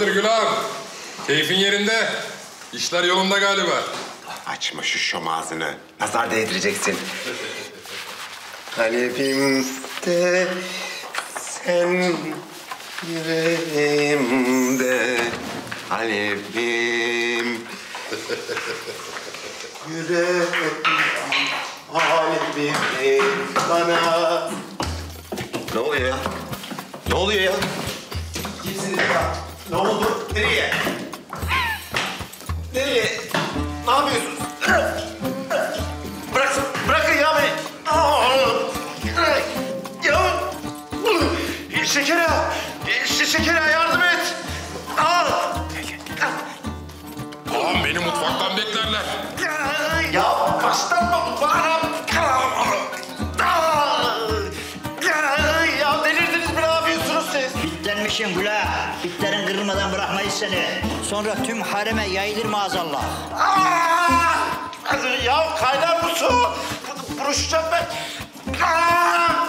Hayırdır Gülağım? Keyfin yerinde. İşler yolunda galiba. Açma şu şom ağzını. Nazar değdireceksin. Kalbimde sen yüreğimde Kalbim Yüreğim Kalbim bana Ne oluyor ya? Ne oluyor ya? Kimsiniz ya? Ne oldu? Nereye? Nereye? Ne yapıyorsunuz? Bırakın, bırakın ya beni. Ya! Şeker! Ş- Şeker ya yardım et! Ağam beni mutfaktan beklerler. Ya başlatma bana! Bitlenmişsin Güla. Bitlerin kırılmadan bırakmayız seni. Sonra tüm hareme yayılır maazallah. Aa! Ya kaynar bu su. Buruşacağım ben. Aa!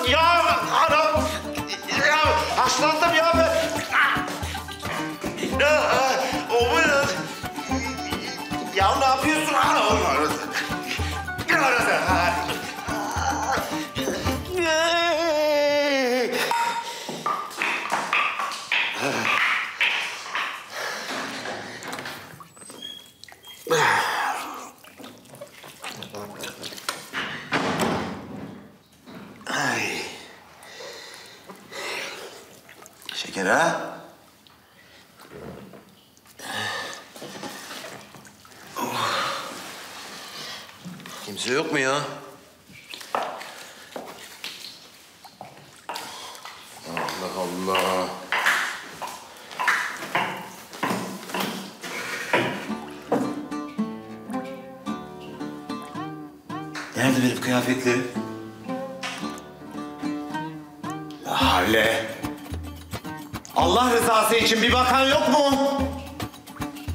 Ay. Şeker ha? Kimse yok mu ya? Allah Allah. Nerede benim kıyafetlerim? Hale. Allah rızası için bir bakan yok mu?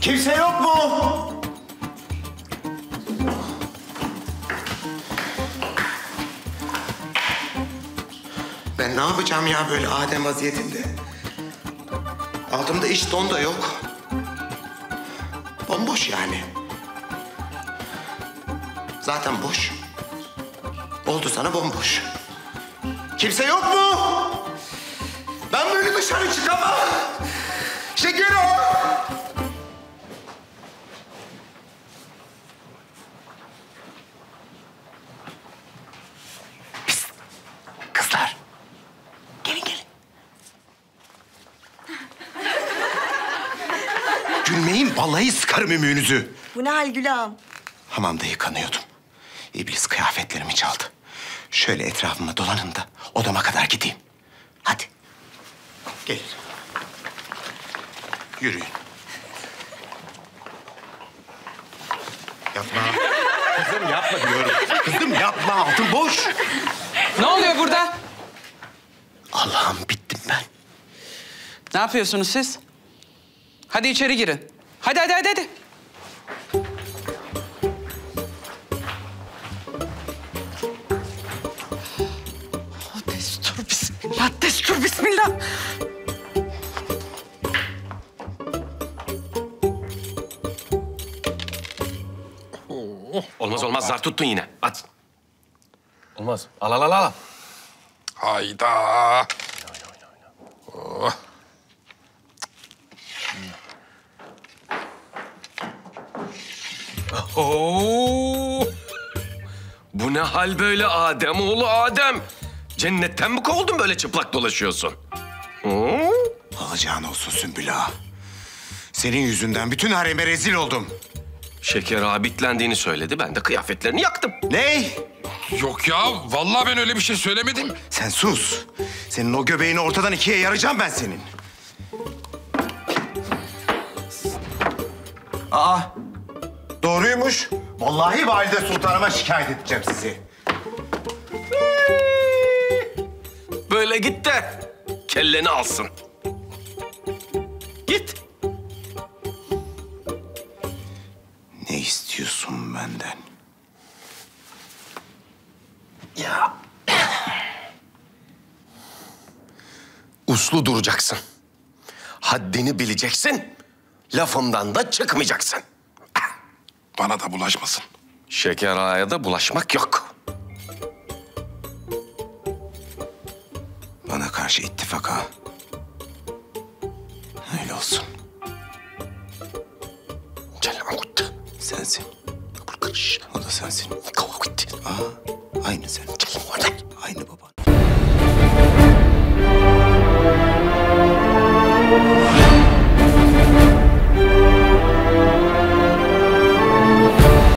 Kimse yok mu? Ben ne yapacağım ya böyle Adem vaziyetinde? Altımda iş don da yok. Bomboş yani. Zaten boş. Oldu sana bomboş. Kimse yok mu? Ben böyle dışarı çıkamam. Şeker o. Pist. Kızlar. Gelin gelin. Gülmeyin vallahi sıkarım ümüğünüzü. Bu ne hal Gülağım? Hamamda yıkanıyordum. İblis kıyafetlerimi çaldı. Şöyle etrafıma dolanın da odama kadar gideyim. Hadi. Gelin. Yürüyün. Yapma. Kızım yapma diyorum. Kızım yapma. Altın boş. Ne oluyor burada? Allah'ım bittim ben. Ne yapıyorsunuz siz? Hadi içeri girin. Hadi hadi hadi hadi. Bismillah, destur bismillah. Olmaz olmaz zar tuttun yine. At. Olmaz. Al al al al. Hayda. Oh. Oo. Bu ne hal böyle Adem oğlu Adem? Cennetten mi kovuldun böyle çıplak dolaşıyorsun? Hı? Alacağın olsun Sümbül Ağa. Senin yüzünden bütün hareme rezil oldum. Şeker ağa bitlendiğini söyledi. Ben de kıyafetlerini yaktım. Ney? Yok ya, vallahi ben öyle bir şey söylemedim. Sen sus. Senin o göbeğini ortadan ikiye yaracağım ben senin. Aa, doğruymuş. Vallahi valide sultanıma şikayet edeceğim sizi. Böyle git de kelleni alsın. Git. Ne istiyorsun benden? Ya. Uslu duracaksın. Haddini bileceksin. Lafımdan da çıkmayacaksın. Bana da bulaşmasın. Şeker ağaya da bulaşmak yok. Karşı ittifak ha. Öyle olsun. Celalgut. Sensin. Karış. O da sensin. Kavga gitti. Aa, aynı sen. Oradan. Aynı.